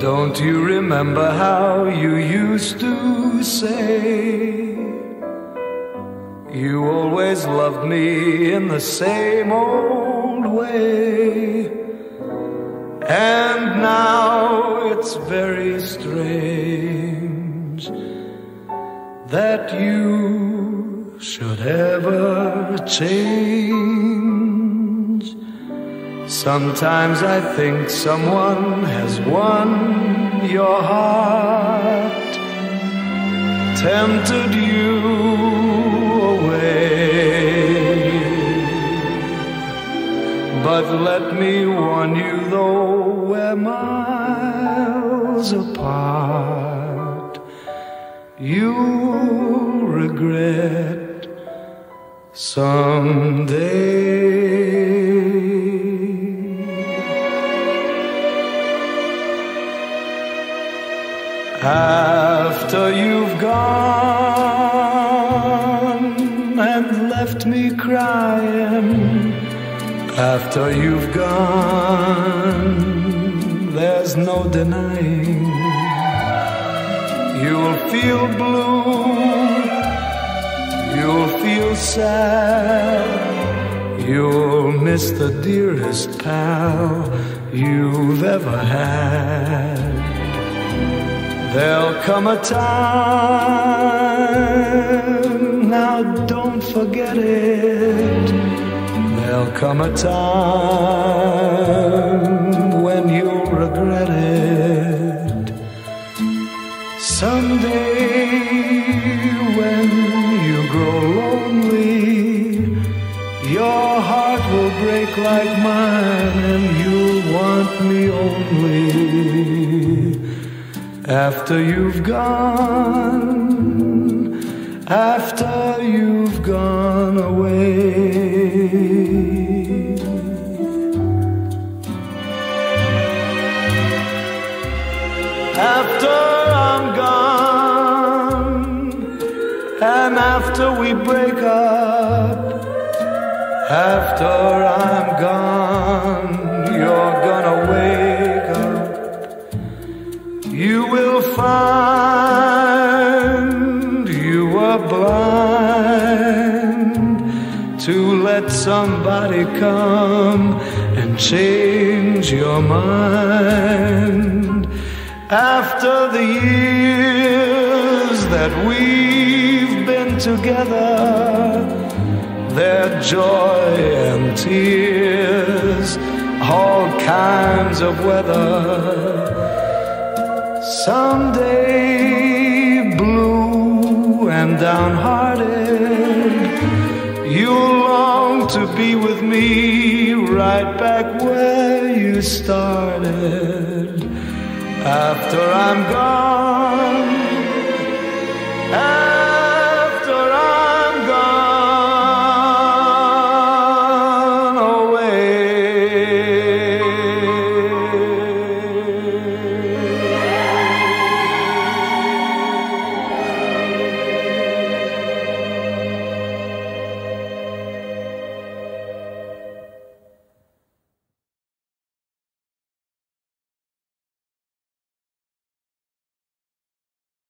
Don't you remember how you used to say you always loved me in the same old way? And now it's very strange that you should ever change. Sometimes I think someone has won your heart, tempted you away. But let me warn you, though we're miles apart, you'll regret someday. After you've gone and left me crying, after you've gone, there's no denying you'll feel blue, you'll feel sad, you'll miss the dearest pal you've ever had. There'll come a time, now don't forget it. There'll come a time when you'll regret it. Someday, when you grow lonely, your heart will break like mine, and you'll want me only after you've gone, after you've gone away. After I'm gone, and after we break up, after I'm gone, somebody come and change your mind. After the years that we've been together, their joy and tears, all kinds of weather. Someday, blue and downhearted, to be with me right back where you started. After I'm gone.